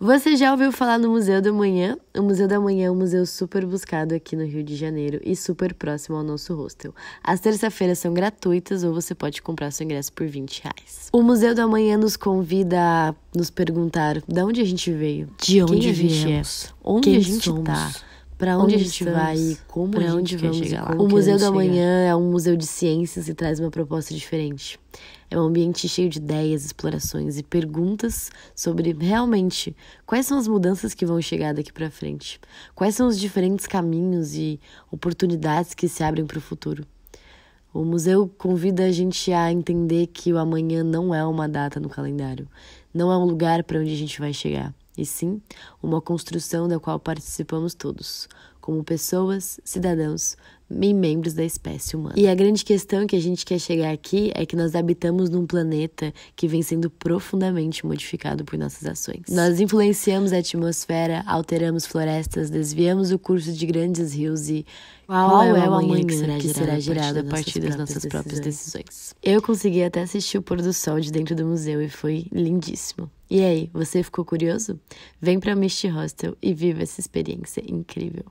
Você já ouviu falar no Museu do Amanhã? O Museu do Amanhã é um museu super buscado aqui no Rio de Janeiro e super próximo ao nosso hostel. As terça-feiras são gratuitas ou você pode comprar seu ingresso por 20 reais. O Museu do Amanhã nos convida a nos perguntar de onde a gente veio, de onde a gente viemos, é, onde a gente somos, tá. Pra onde, onde a gente estamos, vai e como pra a gente onde quer vamos chegar lá. O Museu queremos Amanhã é um museu de ciências e traz uma proposta diferente. É um ambiente cheio de ideias, explorações e perguntas sobre realmente quais são as mudanças que vão chegar daqui para frente. Quais são os diferentes caminhos e oportunidades que se abrem para o futuro. O museu convida a gente a entender que o amanhã não é uma data no calendário, não é um lugar para onde a gente vai chegar e sim uma construção da qual participamos todos, como pessoas, cidadãos e membros da espécie humana. E a grande questão que a gente quer chegar aqui é que nós habitamos num planeta que vem sendo profundamente modificado por nossas ações. Nós influenciamos a atmosfera, alteramos florestas, desviamos o curso de grandes rios e qual, qual é o amanhã, que será, que será gerado a partir das nossas próprias decisões. decisões. Eu consegui até assistir o pôr do sol de dentro do museu e foi lindíssimo. E aí, você ficou curioso? Vem para Misty Hostel e viva essa experiência incrível.